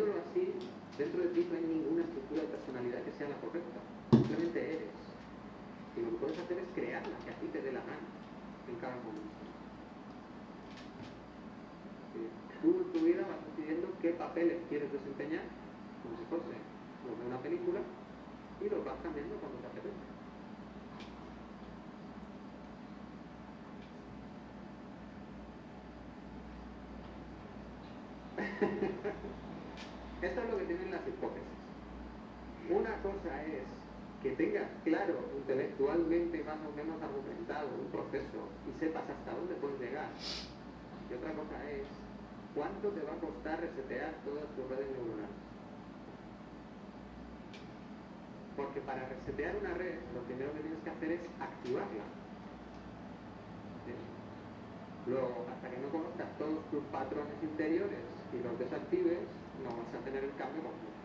viéndolo así, dentro de ti no hay ninguna estructura de personalidad que sea la correcta. Simplemente eres. Y lo que puedes hacer es crearla, que a ti te dé la gana en cada momento. Tú en tu vida vas decidiendo qué papeles quieres desempeñar, como si fuese los de una película, y los vas cambiando cuando te apetece. Esto es lo que tienen las hipótesis. Una cosa es que tengas claro intelectualmente más o menos argumentado un proceso y sepas hasta dónde puedes llegar. Y otra cosa es cuánto te va a costar resetear todas tus redes neuronales. Porque para resetear una red, lo primero que tienes que hacer es activarla. Luego, hasta que no conozcas todos tus patrones interiores y los desactives, no vas a tener el cambio completo.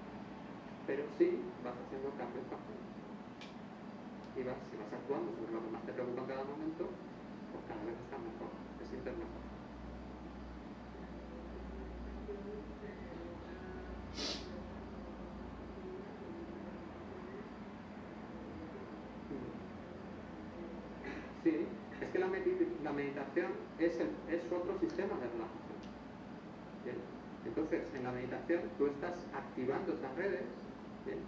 Pero sí vas haciendo cambios pasados. Y vas, si vas actuando sobre lo que más te preocupa en cada momento, pues cada vez estás mejor, te sientes mejor. Sí, es que la, la meditación es, el, es otro sistema de relajación. Entonces, en la meditación tú estás activando esas redes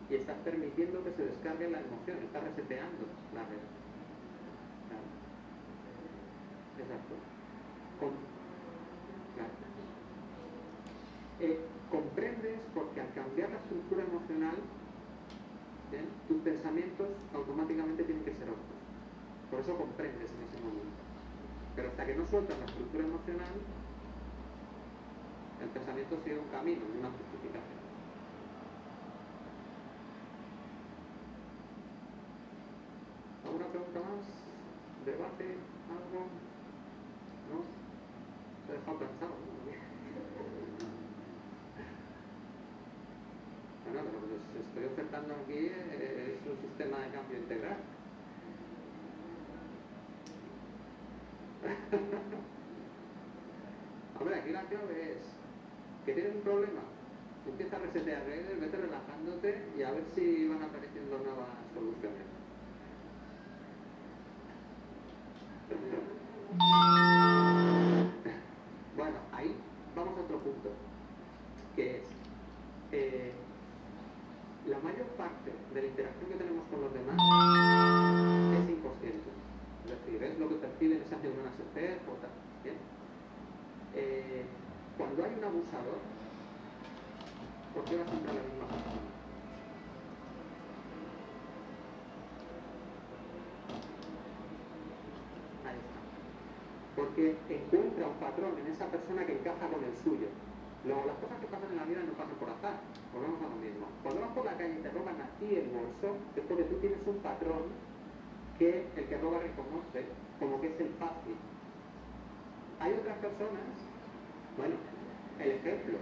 y estás permitiendo que se descargue la emoción, estás reseteando la red. Claro. Exacto. Eh, comprendes porque al cambiar la estructura emocional, tus pensamientos automáticamente tienen que ser otros. Por eso comprendes en ese momento. Pero hasta que no sueltas la estructura emocional, el pensamiento sigue un camino, una justificación. ¿Alguna pregunta más? ¿Debate? ¿Algo? ¿No? Se ha dejado pensado, ¿no? Bueno, lo que estoy ofertando aquí es un sistema de cambio integral. Hombre, aquí la clave es que tienes un problema, empieza a resetear redes, vete relajándote y a ver si van apareciendo nuevas soluciones. Encuentra un patrón en esa persona que encaja con el suyo. Luego, las cosas que pasan en la vida no pasan por azar. Volvemos a lo mismo. Cuando vas por la calle y te roban a ti el bolso, es porque tú tienes un patrón que el que roba reconoce como que es el fácil. Hay otras personas, bueno, el ejemplo.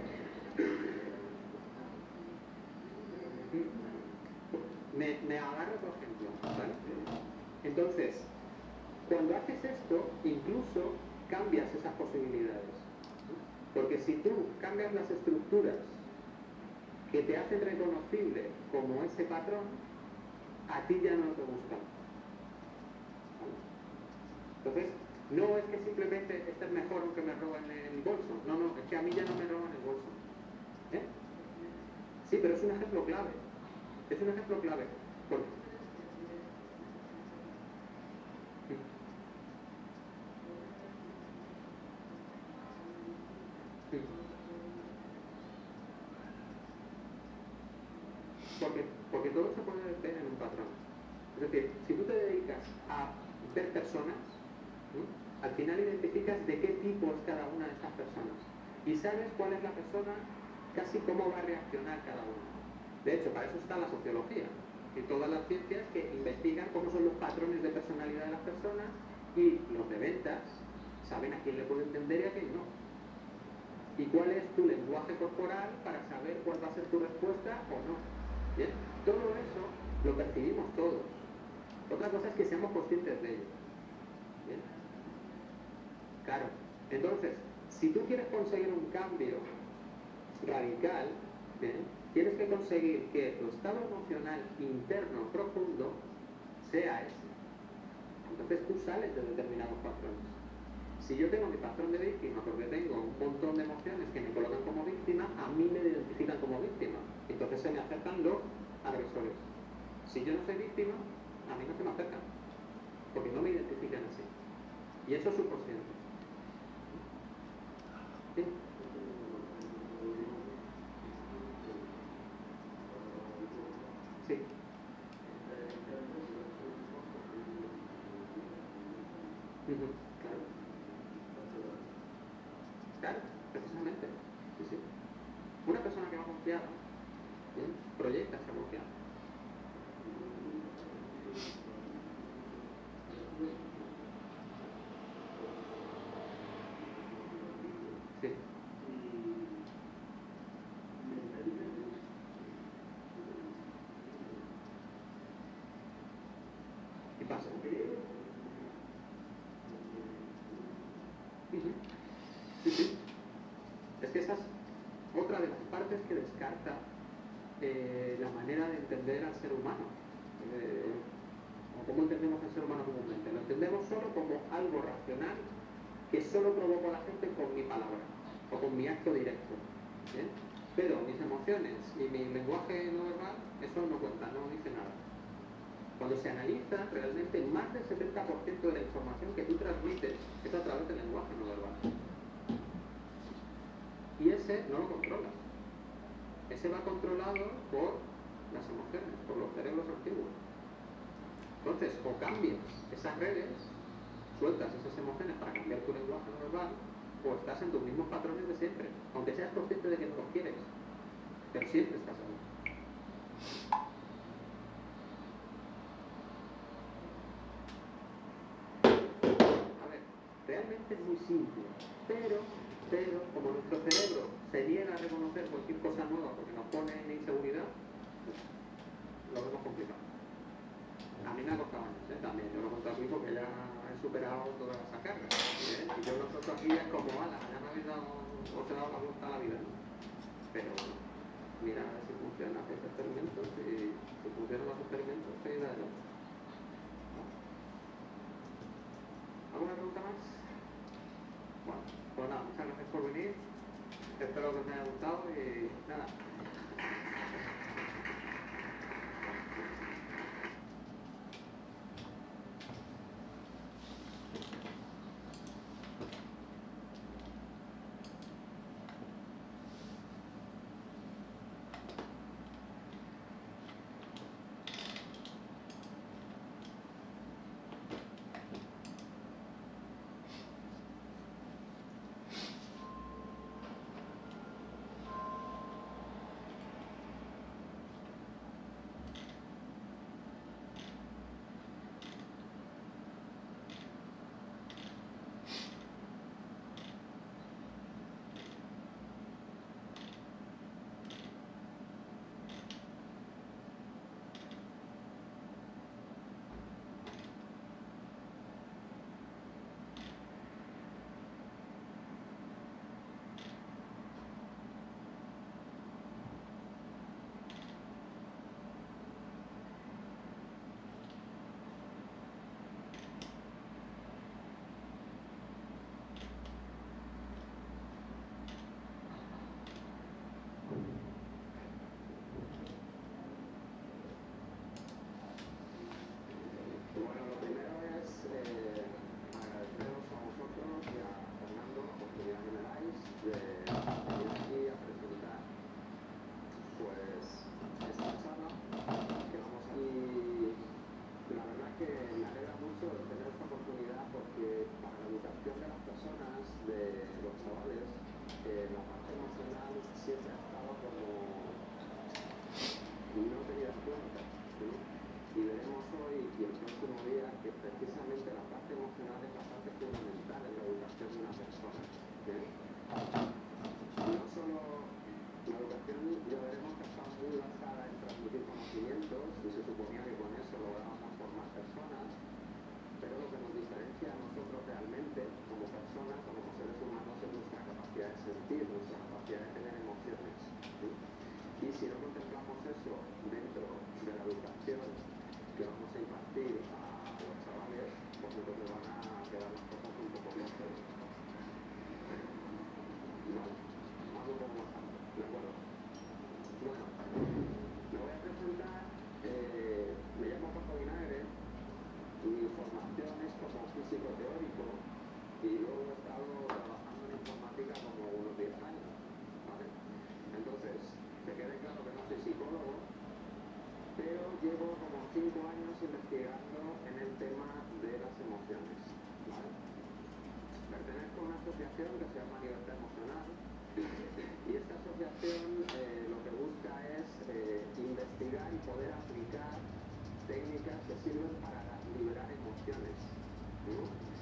Me, me agarro otro ejemplo. Entonces, cuando haces esto, incluso cambias esas posibilidades. Porque si tú cambias las estructuras que te hacen reconocible como ese patrón, a ti ya no te buscan. Entonces, no es que simplemente este es mejor aunque me roben el bolso. No, no, es que a mí ya no me roban el bolso. ¿Eh? Sí, pero es un ejemplo clave. Es un ejemplo clave. Porque, porque todo se puede ver en un patrón. Es decir, si tú te dedicas a ver personas, al final identificas de qué tipo es cada una de estas personas y sabes cuál es la persona, casi cómo va a reaccionar cada una. De hecho, para eso está la sociología y todas las ciencias que investigan cómo son los patrones de personalidad de las personas y los de ventas saben a quién le puede entender y a quién no. Y cuál es tu lenguaje corporal para saber cuál va a ser tu respuesta o no. Todo eso lo percibimos todos. Otra cosa es que seamos conscientes de ello. ¿Bien? Claro. Entonces, si tú quieres conseguir un cambio radical, Tienes que conseguir que tu estado emocional interno profundo sea ese. Entonces tú sales de determinados patrones. Si yo tengo mi patrón de víctima porque tengo un montón de emociones que me colocan como víctima, a mí me identifican como víctima. Entonces se me acercan los agresores. Si yo no soy víctima, a mí no se me acercan. Porque no me identifican así. Y eso es subconsciente. ¿Sí? Sí. Ujú, Claro. Claro, precisamente. Sí, sí. Una persona que va confiada ¿bien? proyecta esa confianza. Sí. Es que esa es otra de las partes que descarta eh, la manera de entender al ser humano. Eh, cómo entendemos al ser humano comúnmente. Lo entendemos solo como algo racional que solo provoco a la gente con mi palabra o con mi acto directo. Pero mis emociones y mi lenguaje no verbal, eso no cuenta, no dice nada. Cuando se analiza, realmente más del 70% de la información que tú transmites es a través del lenguaje no verbal. Y ese no lo controlas. Ese va controlado por las emociones, por los cerebros antiguos. Entonces, o cambias esas redes, sueltas esas emociones para cambiar tu lenguaje no verbal, o estás en tus mismos patrones de siempre, aunque seas consciente de que no los quieres, pero siempre estás ahí. A ver, realmente es muy simple, pero, pero como nuestro cerebro se niega a reconocer cualquier cosa nueva porque nos pone en inseguridad, lo vemos complicado. A mí me ha costado años, ¿eh? también, yo lo conté aquí porque ya he superado todas esas cargas. ¿eh? Y yo lo noto aquí es como, ala, ya me habéis dado, os he dado la vuelta a la vida, ¿no? Pero mira a ver si funciona este experimento, si, si funcionan los experimentos, seguid adelante. ¿Alguna pregunta más? Bueno, pues nada, muchas gracias por venir. Espero que os haya gustado y nada. Bueno, lo primero es eh, agradeceros a vosotros y a Fernando la oportunidad que me dais de venir aquí a presentar pues esta charla que vamos aquí. La verdad que me alegra mucho de tener esta oportunidad porque para la educación de las personas, de los chavales, eh, la parte emocional siempre ha estado como no tenía en cuenta. ¿sí? Y veremos hoy y el próximo día que precisamente la parte emocional es la parte fundamental eh, lo que busca es eh, investigar y poder aplicar técnicas que sirven para liberar emociones.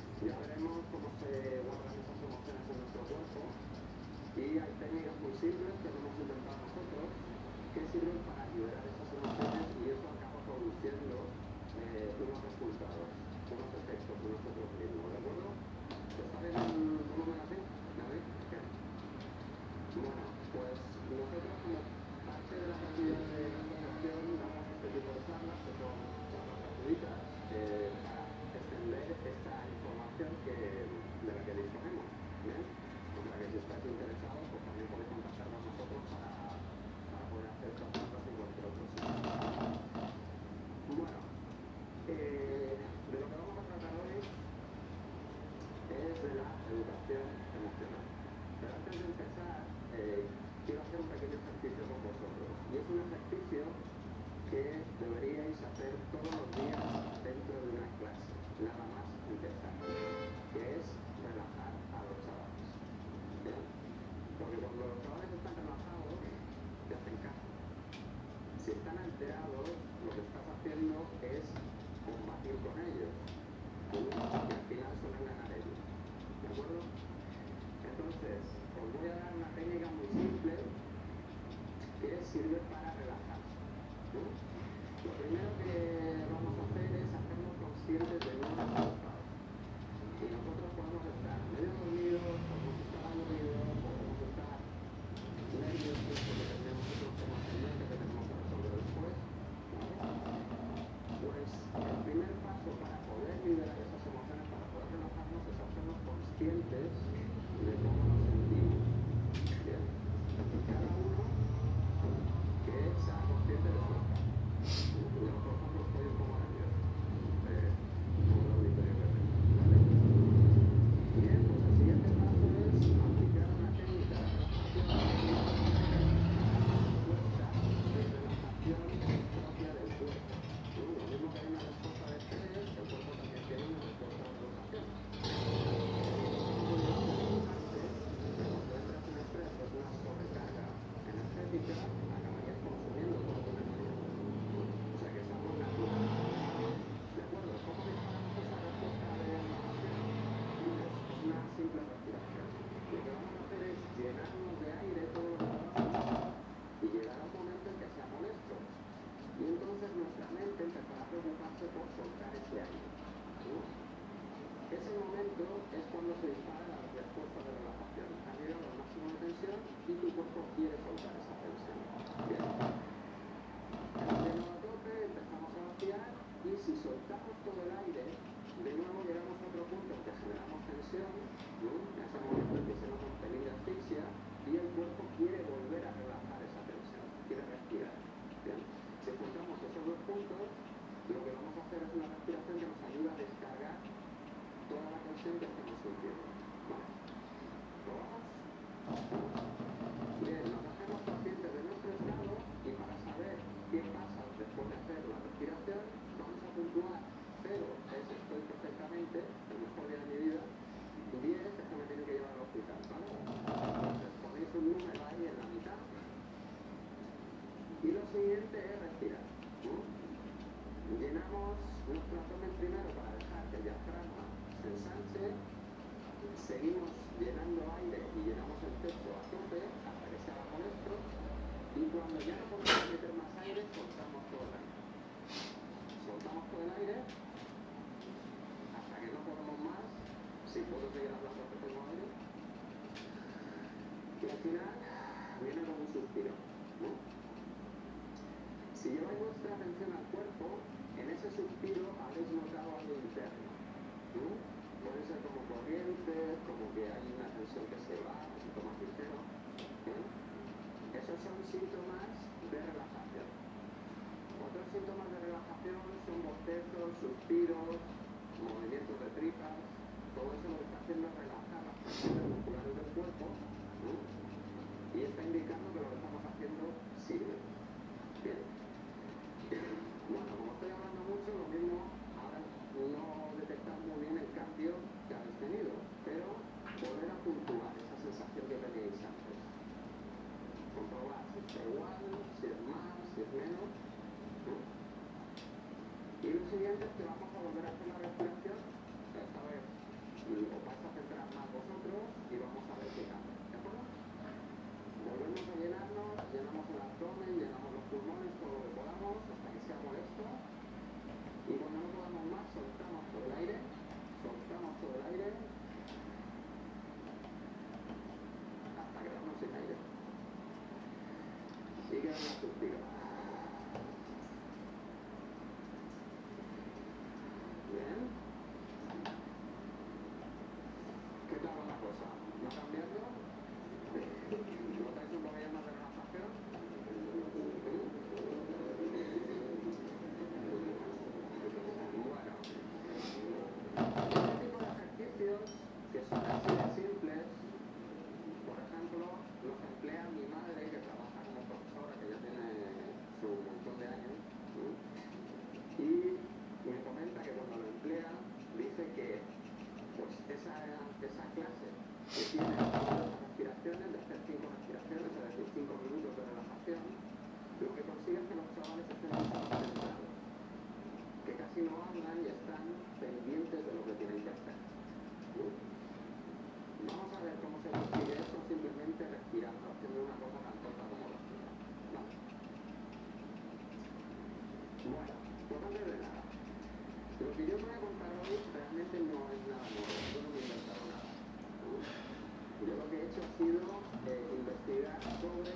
dejamos, no, no tomen primero para dejar que el diafragma se ensanche, seguimos llenando aire y llenamos el pecho a tope hasta que se haga molesto y cuando ya no podemos meter más aire, soltamos todo el aire. Soltamos todo el aire hasta que no podamos más, si puedo seguir hablando que tengo aire, y al final viene como un suspiro. ¿no? Si lleváis vuestra atención al cuerpo, ese suspiro habéis notado algo interno. ¿no? Puede ser como corriente, como que hay una tensión que se va, poquito más ligero. ¿eh? Esos son síntomas de relajación. Otros síntomas de relajación son bostezos, suspiros, movimientos de tripas. Todo eso lo que está haciendo es relajar las funciones musculares del cuerpo ¿no? y está indicando que lo que estamos haciendo sirve. Bien. Bueno, como estoy mucho, lo mismo ahora no detectar muy bien el cambio que habéis tenido, pero volver a puntuar esa sensación que teníais antes. Comprobar si está igual, si es más, si es menos. ¿no? Y lo siguiente es que vamos a volver a hacer la respiración, esta vez os vais a centrar más vosotros y vamos a ver qué cambia. ¿De acuerdo? Volvemos a llenarnos, llenamos el abdomen, llenamos los pulmones, todo lo que podamos, hasta que sea molesto. Y cuando no podamos más, soltamos todo el aire, soltamos todo el aire, hasta quedarnos sin aire. Sigue el suspiro. Bien. ¿Qué tal va la cosa? ¿Va cambiando? ¿Notáis un poquillo más de relajación? Bueno, este tipo de ejercicios que son así de simples, por ejemplo, los emplea mi madre que trabaja como profesora, que ya tiene su montón de años, ¿no? y me comenta que cuando lo emplea dice que pues esa, esa clase que tiene las respiraciones, de hacer cinco respiraciones, es decir, cinco minutos de relajación, lo que consigue que casi no hablan y están pendientes de lo que tienen que hacer. ¿no? Vamos a ver cómo se consigue eso simplemente respirando, haciendo una cosa tan tonta como respirar. Vale. Bueno, pues antes de nada, lo que yo voy a contar hoy realmente no es nada nuevo, yo no he inventado nada. ¿no? Yo lo que he hecho ha sido eh, investigar sobre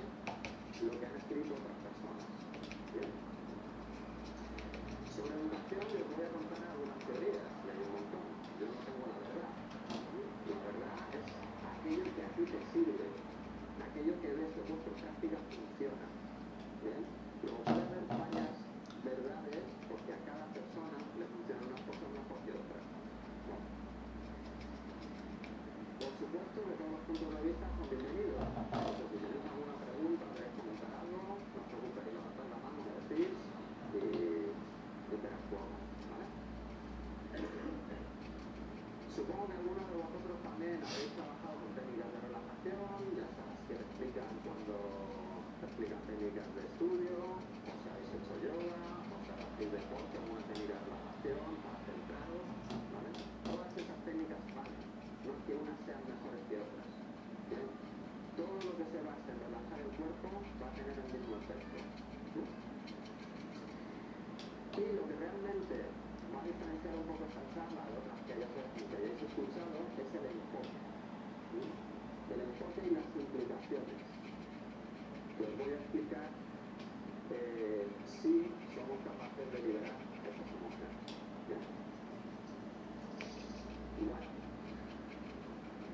lo que han escrito otras personas. Bien. Puntos de vista son bienvenidos. Entonces, si tenéis alguna pregunta, queréis comentar algo, no os preocupéis, levantad la mano, me decís y interactuamos. ¿vale? Supongo que algunos de vosotros también habéis trabajado con técnicas de relajación, ya sabes que te explican cuando te explican técnicas de estudio, o si habéis hecho yoga, o si hacéis deporte, alguna técnica de relajación para centraros, ¿vale? Todas esas técnicas valen, no es que unas sean mejores que otras. Todo lo que se base en relajar el cuerpo va a tener el mismo efecto. ¿sí? Y lo que realmente va a diferenciar un poco esta charla de otras que hayáis, que escuchado es el enfoque. El enfoque y las implicaciones. Os voy a explicar eh, si somos capaces de liberar esas emociones. Bueno.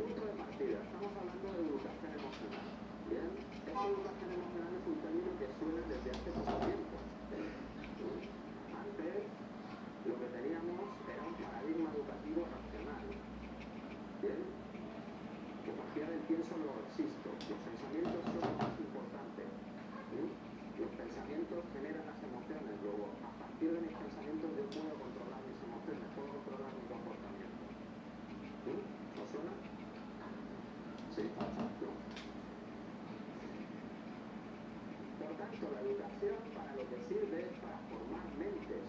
Punto de partida. Estamos hablando de educación emocional. Bien. Esa educación emocional es un término que suena desde hace poco tiempo. Antes lo que teníamos era un paradigma educativo racional. Bien. Que del pienso luego existo. Los pensamientos son lo más importante. ¿sí? Los pensamientos generan las emociones. Luego, de mis pensamientos yo puedo controlar mis emociones, puedo controlar mi comportamiento. ¿Sí? ¿Os suena? Sí. No. Por tanto, la educación para lo que sirve es para formar mentes.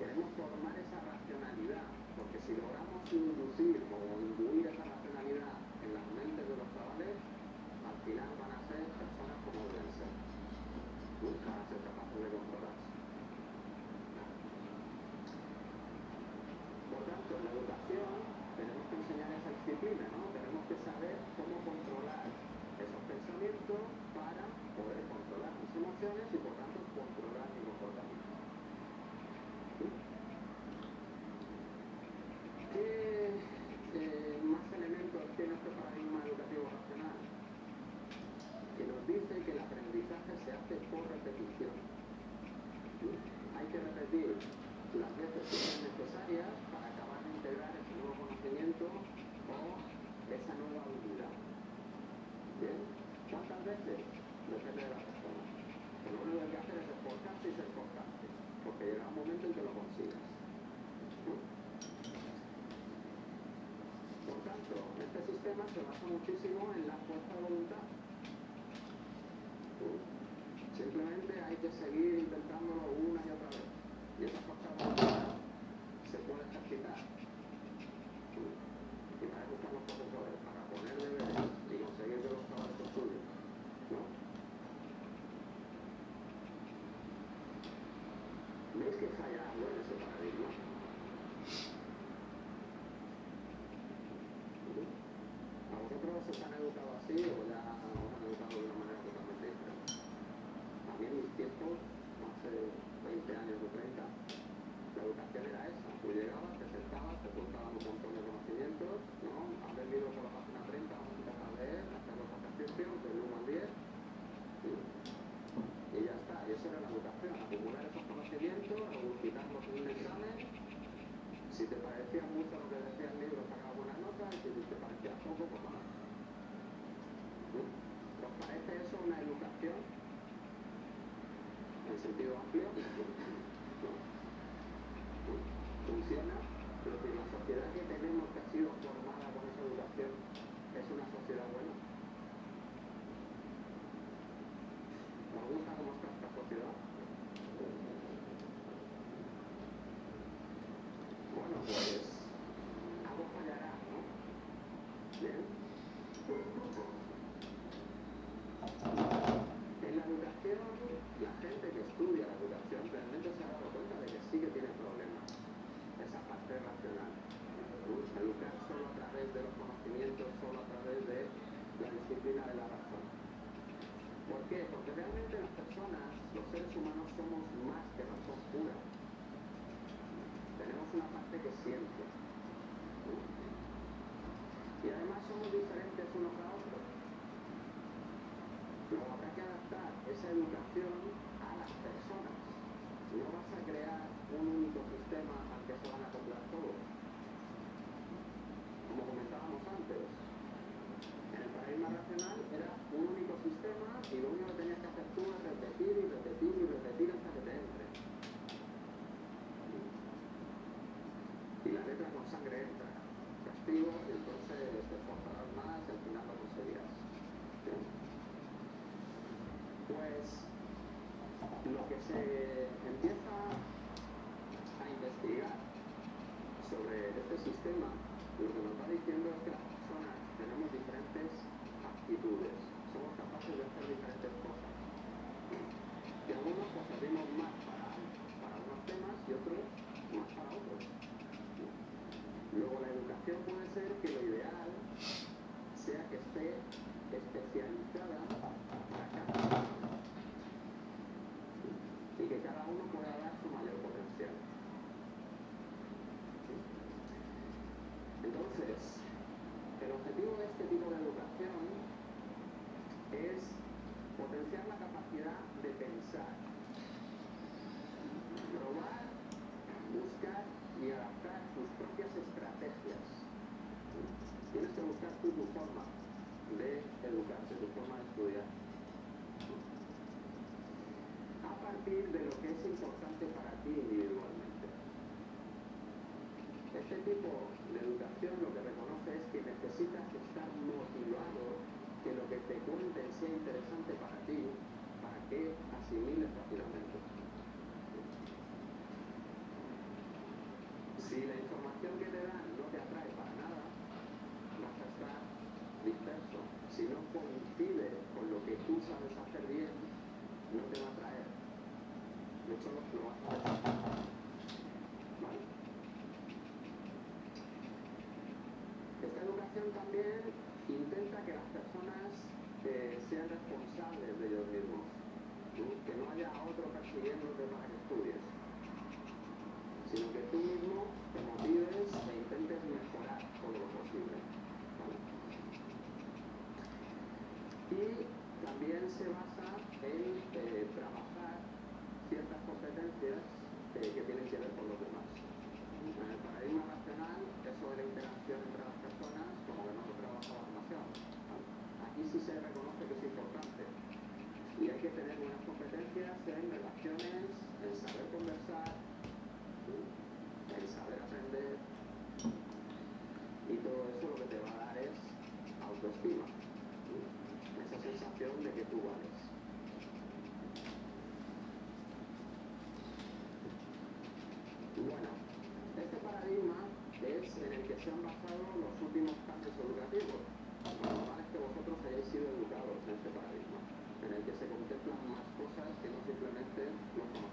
Queremos formar esa racionalidad, porque si logramos inducir o induir esa racionalidad en las mentes de los chavales, al final van a ser personas como deben ser. Nunca van a ser capaces de controlarse. Por tanto, en la educación tenemos que enseñar esa disciplina, ¿no? Tenemos que saber cómo controlar esos pensamientos para poder controlar mis emociones y por tanto controlar mi comportamiento. ¿Qué eh, más elementos tiene este paradigma educativo racional? Que nos dice que el aprendizaje se hace por repetición. Hay que repetir las veces que sean necesarias para acabar de integrar ese nuevo conocimiento o esa nueva habilidad. ¿Bien? ¿Cuántas veces? Depende de la persona. Pero lo único que hay que hacer es esforzarse y ser constante, porque llegará un momento en que lo consigas. Por tanto, este sistema se basa muchísimo en la fuerza de voluntad. Simplemente hay que seguir intentándolo una y otra vez. Y esa fuerza de voluntad se puede ejercitar. Y para eso están los para poner deberes y conseguir que los chavales estudien. ¿No? ¿Veis que falla algo en ese paradigma? ¿A vosotros os han educado así o ya os han educado de una manera totalmente diferente? A mí en mis tiempos, hace 20 años o 30, la educación era esa. Tú llegabas, te sentabas, te contaban un montón de conocimientos, ¿no? Has venido por la página 30, vamos a empezar a leer, a hacer los ejercicios del 1 al 10, ¿sí? y ya está. Y eso era la educación, acumular esos conocimientos, aglutinarlos en un examen. Si te parecía mucho lo que decía el libro, sacaba buenas notas, y si te parecía poco, pues nada. ¿Sí? ¿Os parece eso una educación? En sentido amplio. ¿No? ¿Funciona? Es decir, la sociedad que tenemos que ha sido formada con esa educación es una sociedad buena. ¿Os gusta cómo está esta sociedad? Bueno, pues algo fallará, ¿no? Bien. En la educación, la gente que estudia la educación realmente se ha dado cuenta de que sí que tiene problemas. Esa parte racional. Educar solo a través de los conocimientos, solo a través de la disciplina de la razón. ¿Por qué? Porque realmente las personas, los seres humanos, somos más que razón pura. Tenemos una parte que siente. Y además somos diferentes unos a otros. Luego habrá que adaptar esa educación a las personas. No vas a crear un único sistema al que se van a acoplar todos. Como comentábamos antes, en el paradigma racional era un único sistema y lo único que tenías que hacer tú es repetir y repetir y repetir hasta que te entre. Y la letra con sangre entra. Castigo y entonces te esforzarás más y al final lo conseguirás. Pues lo que se empieza a investigar sobre este sistema, lo que nos va diciendo es que las personas tenemos diferentes actitudes, somos capaces de hacer diferentes cosas. Y algunos pues servimos más para, para unos temas y otros más para otros. Luego la educación puede ser que lo ideal sea que esté especializada para cada uno y que cada uno pueda dar su mayor potencial. Entonces, el objetivo de este tipo de educación es potenciar la capacidad de pensar, probar, buscar y adaptar tus propias estrategias. Tienes que buscar tú tu forma de educarte, tu forma de estudiar. A partir de lo que es importante para ti. Este tipo de educación lo que reconoce es que necesitas estar motivado, que lo que te cuenten sea interesante para ti, para que asimiles rápidamente. Si la información que te dan no te atrae para nada, vas a estar disperso. Si no coincide con lo que tú sabes hacer bien, no te va a atraer. De hecho, no lo vas a rechazar. en el que se contemplan más cosas que no simplemente los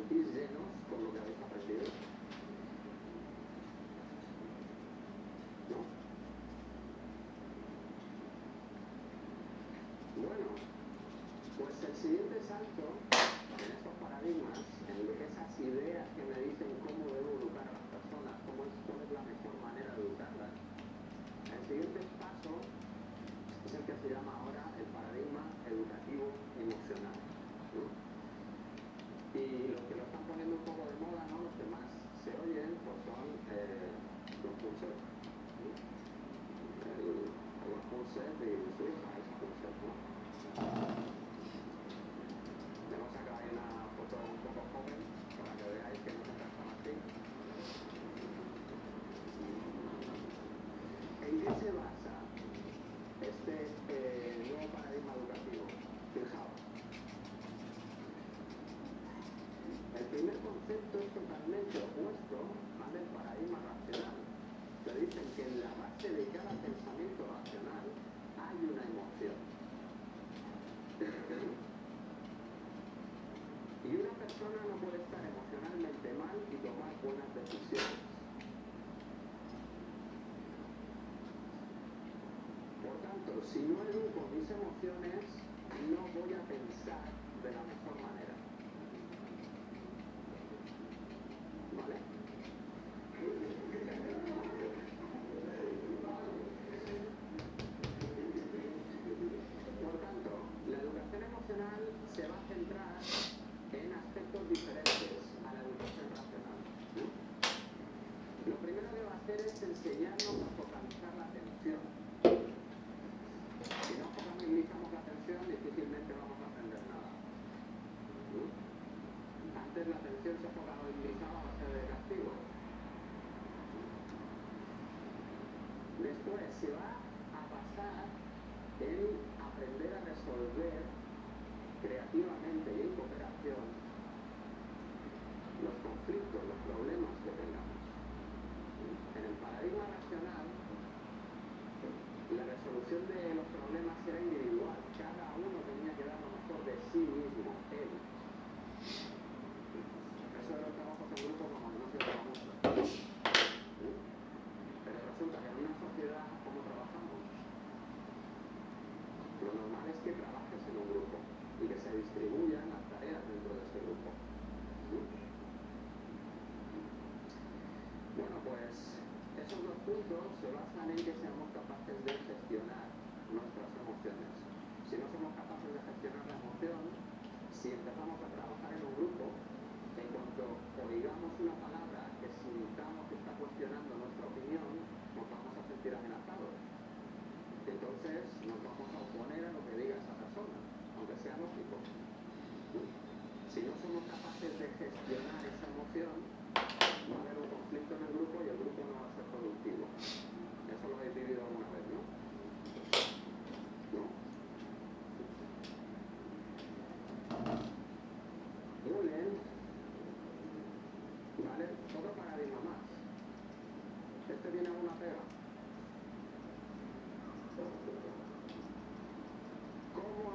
sentirse, ¿no? Por lo que habéis ofrecido. No. Bueno, pues el siguiente salto juicio justo, ¿vale? El paradigma racional, te dicen que en la base de cada pensamiento racional hay una emoción. Y una persona no puede estar emocionalmente mal y tomar buenas decisiones. Por tanto, si no educo mis emociones, no voy a pensar de la mejor manera.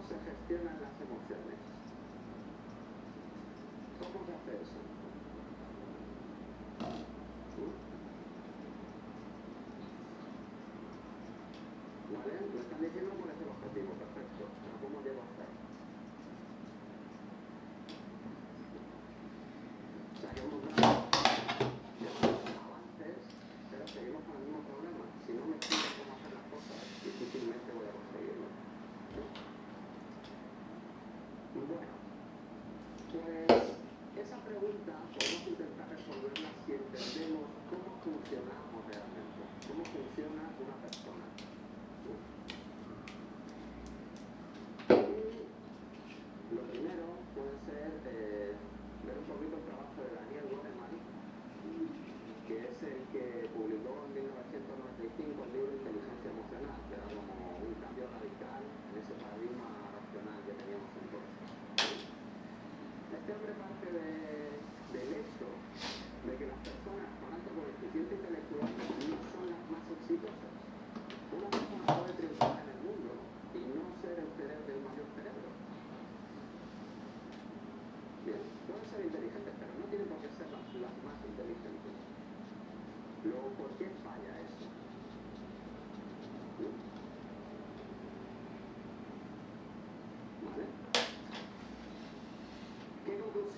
Se gestionan las emociones? ¿Cómo se hace eso? ¿Vale? Lo están diciendo cuál es el objetivo, perfecto. ¿cómo llego hasta ahí? O sea, que hemos dado avances, pero seguimos con el mismo problema. Si no me explico cómo hacer las cosas, difícilmente voy a conseguirlo. Bueno, pues esa pregunta podemos intentar resolverla si entendemos cómo funcionamos realmente, cómo funciona una persona. Y lo primero puede ser eh, ver un poquito el trabajo de Daniel Goleman, que es el que publicó en 1995 el libro Inteligencia Emocional, que era como un cambio radical en ese paradigma racional que teníamos entonces. Este hombre parte de- del hecho de que las personas con alto coeficiente intelectual no son las más exitosas. Una persona puede triunfar en el mundo y no ser el cerebro del mayor cerebro. Bien, pueden ser inteligentes, pero no tienen por qué ser las, las más inteligentes. Luego, ¿por qué falla eso? ¿No? ¿Vale? ¿Qué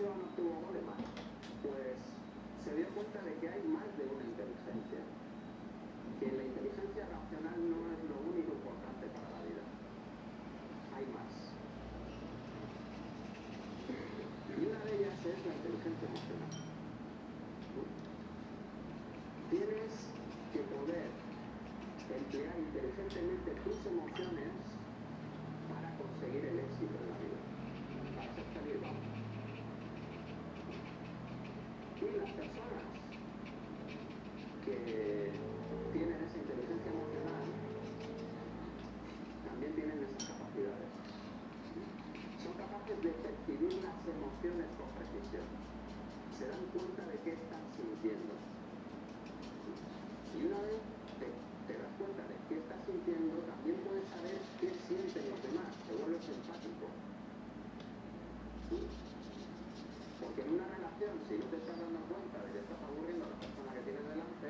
conclusión obtuvo Goleman? Pues se dio cuenta de que hay más de una inteligencia. Que la inteligencia racional no es lo único importante para la vida. Hay más. Y una de ellas es la inteligencia emocional. Tienes que poder emplear inteligentemente tus emociones para conseguir el éxito en la vida. Para ser feliz, vamos. Y las personas que tienen esa inteligencia emocional también tienen esas capacidades. Son capaces de percibir las emociones con precisión. Se dan cuenta de qué están sintiendo. Y una vez te, te das cuenta de qué estás sintiendo, también puedes saber qué sienten los demás. Te vuelves empático. ¿Sí? Porque en una relación, si no te estás dando cuenta de que estás aburriendo a la persona que tienes delante,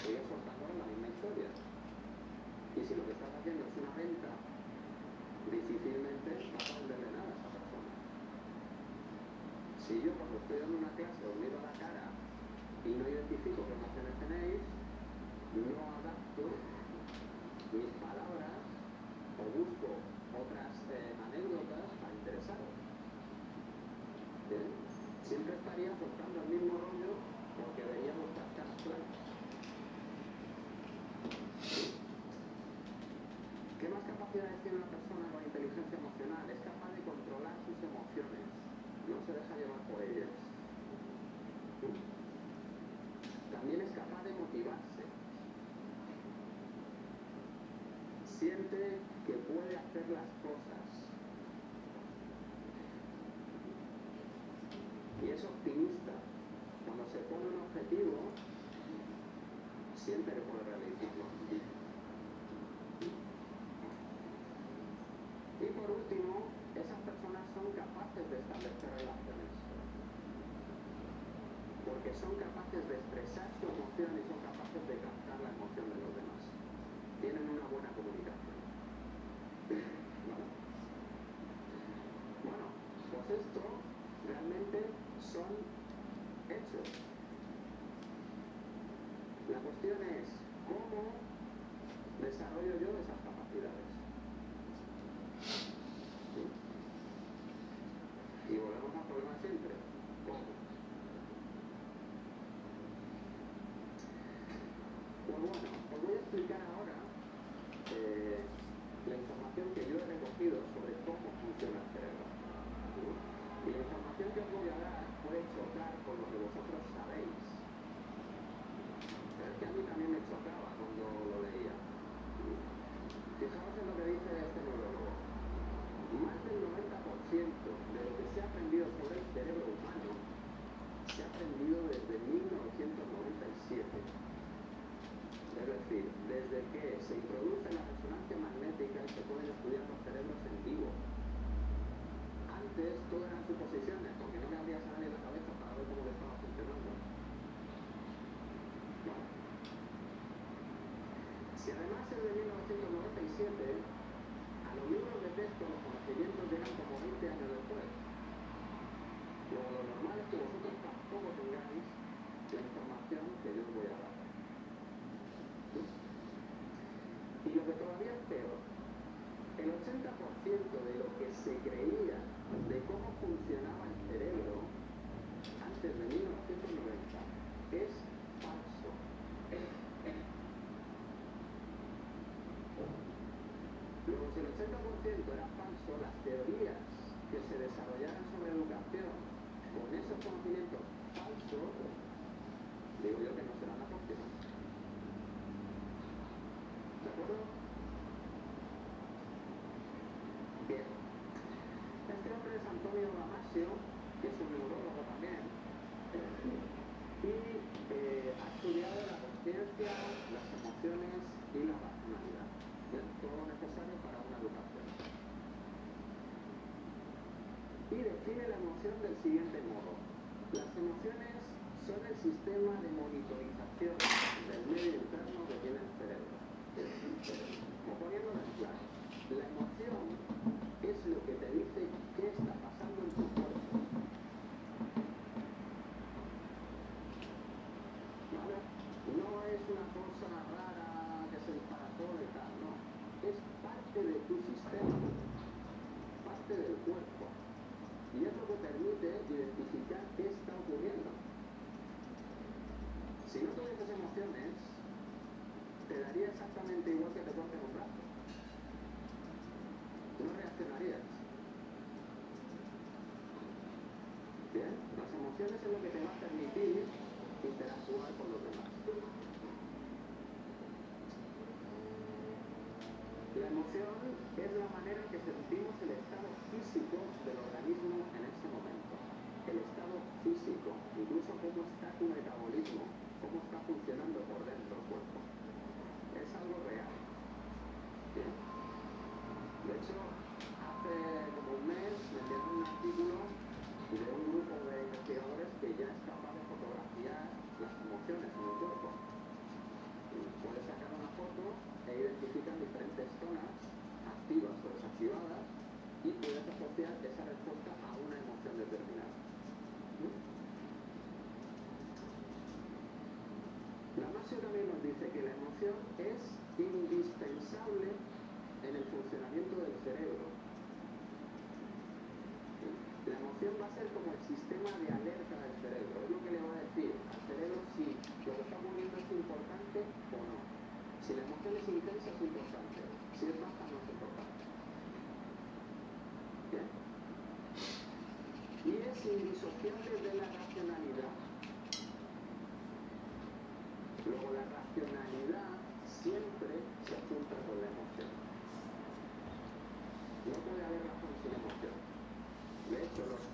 sigues contando la misma historia. Y si lo que estás haciendo es una venta, difícilmente vas a venderle nada a esa persona. Si yo dando una clase os miro la cara y no identifico qué emociones tenéis, no adapto mis palabras o busco otras eh, anécdotas para interesaros. Siempre estaría contando el mismo rollo porque vuestras caras claras. ¿Qué más capacidades tiene una persona con inteligencia emocional? Es capaz de controlar sus emociones. No se deja llevar por ellas. También es capaz de motivarse. Siente que puede hacer las cosas. Y es optimista. Cuando se pone un objetivo, siente que puede realizarlo. Y por último, esas personas son capaces de establecer relaciones. Porque son capaces de expresar su emoción y son capaces de captar la emoción de los demás. Tienen una buena comunicación. se introduce la resonancia magnética y se pueden estudiar los cerebros en vivo. Antes todo eran suposiciones, porque no le abrías a la cabeza para ver cómo le estaba funcionando. Si además es de 1997, a los libros de texto los conocimientos llegan como 20 años después. Lo normal es que vosotros tampoco tengáis la información que yo os voy a dar. Y lo que todavía es peor, el 80% de lo que se creía de cómo funcionaba el cerebro antes de 1990 es falso. Luego, si el 80% era falso, las teorías que se desarrollaran sobre educación con esos conocimientos falsos, digo yo que no serán las óptimas. ¿De acuerdo? Bien. Este hombre es Antonio Damasio, que es un neurólogo también, y eh, ha estudiado la conciencia, las emociones y la racionalidad. Bien, Todo lo necesario para una educación. Y define la emoción del siguiente modo. Las emociones son el sistema de monitorización del medio interno que tiene el cerebro. Como poniéndolo en claro, la emoción es lo que te dice qué está pasando en tu cuerpo. ¿Vale? No es una cosa rara que se dispara sola y tal, no. Es parte de tu sistema, parte del cuerpo. Y es lo que permite identificar qué está ocurriendo. Si no tuvieses emociones, te daría exactamente igual que te corten un brazo. No reaccionarías. Bien, las emociones es lo que te va a permitir interactuar con los demás. La emoción es la manera en que sentimos el estado físico del organismo en este momento. El estado físico, incluso cómo está tu metabolismo, cómo está funcionando por dentro el cuerpo. Es algo real. De hecho, hace como un mes me llegó un artículo de un grupo de investigadores que ya es capaz de fotografiar las emociones en el cuerpo. Puedes sacar una foto e identifican diferentes zonas activas o desactivadas y puedes asociar esa respuesta a una emoción determinada. diccionario nos dice que la emoción es indispensable en el funcionamiento del cerebro. La emoción va a ser como el sistema de alerta del cerebro, es lo que le va a decir al cerebro si lo que está ocurriendo es importante o no. Si la emoción es intensa es importante, si es baja no es importante. Y es indisociable de la razón racionalidad siempre se oculta con la emoción. No puede haber razón sin emoción. De hecho, los